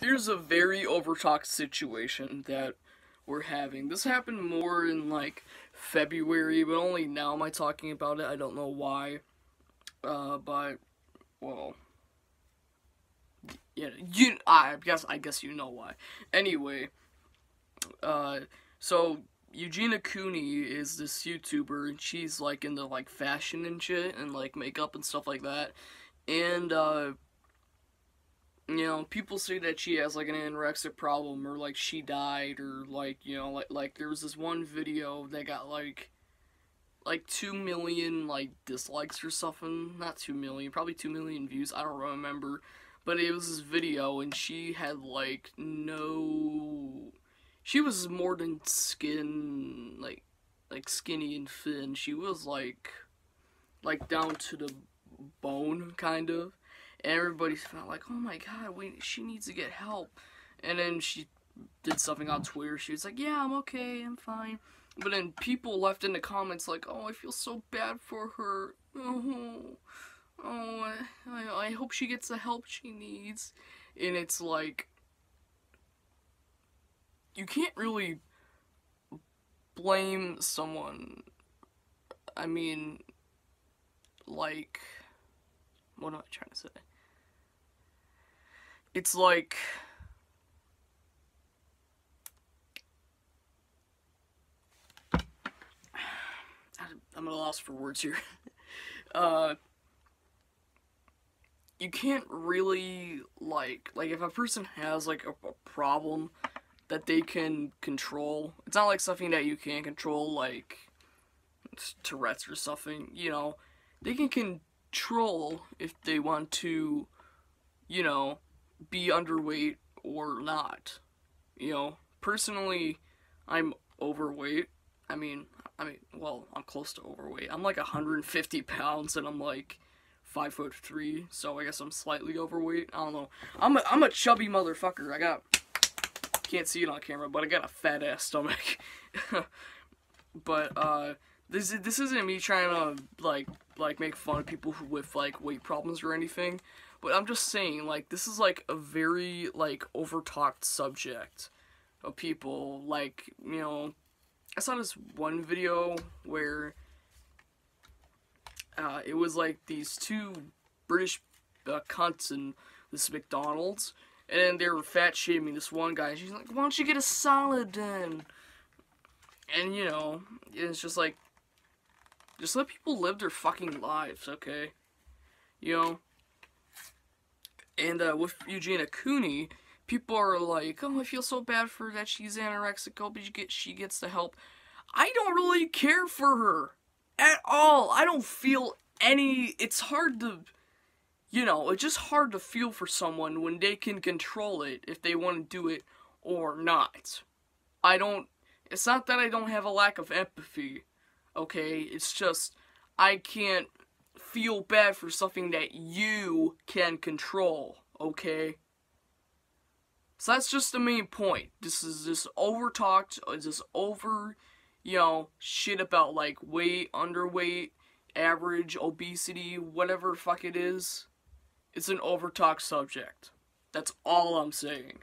here's a very overtalked situation that we're having. This happened more in like February, but only now am I talking about it. I don't know why. Uh, but well, yeah, you. I guess I guess you know why. Anyway, uh, so Eugenia Cooney is this YouTuber, and she's like into like fashion and shit, and like makeup and stuff like that, and uh you know, people say that she has like an anorexic problem or like she died or like, you know, like like there was this one video that got like like 2 million like dislikes or something, not 2 million, probably 2 million views, I don't remember. But it was this video and she had like no she was more than skin like like skinny and thin. She was like like down to the bone kind of and everybody felt like, oh my god, we, she needs to get help. And then she did something on Twitter. She was like, yeah, I'm okay, I'm fine. But then people left in the comments like, oh, I feel so bad for her. Oh, oh, I, I hope she gets the help she needs. And it's like, you can't really blame someone. I mean, like, what am I trying to say? it's like I'm at a loss for words here. uh, you can't really like like if a person has like a, a, problem that they can control. It's not like something that you can't control, like Tourette's or something. You know, they can control if they want to, you know, be underweight or not. You know, personally, I'm overweight. I mean, I mean, well, I'm close to overweight. I'm like 150 pounds, and I'm like five foot three, so I guess I'm slightly overweight. I don't know. I'm a, I'm a chubby motherfucker. I got can't see it on camera, but I got a fat ass stomach. but uh, this this isn't me trying to like like make fun of people who with like weight problems or anything. But I'm just saying, like, this is, like, a very, like, overtalked subject of people. Like, you know, I saw this one video where uh, it was, like, these two British uh, cunts in this McDonald's. And they were fat shaming this one guy. And she's like, why don't you get a salad then? And, you know, it's just like, just let people live their fucking lives, okay? You know? And uh, with Eugenia Cooney, people are like, "Oh, I feel so bad for her that she's anorexic. but she get she gets the help." I don't really care for her at all. I don't feel any. It's hard to, you know, it's just hard to feel for someone when they can control it if they want to do it or not. I don't. It's not that I don't have a lack of empathy. Okay, it's just I can't feel bad for something that you can control, okay? So that's just the main point. This is this over talked, uh, this over, you know, shit about like weight, underweight, average, obesity, whatever fuck it is. It's an over talk subject. That's all I'm saying.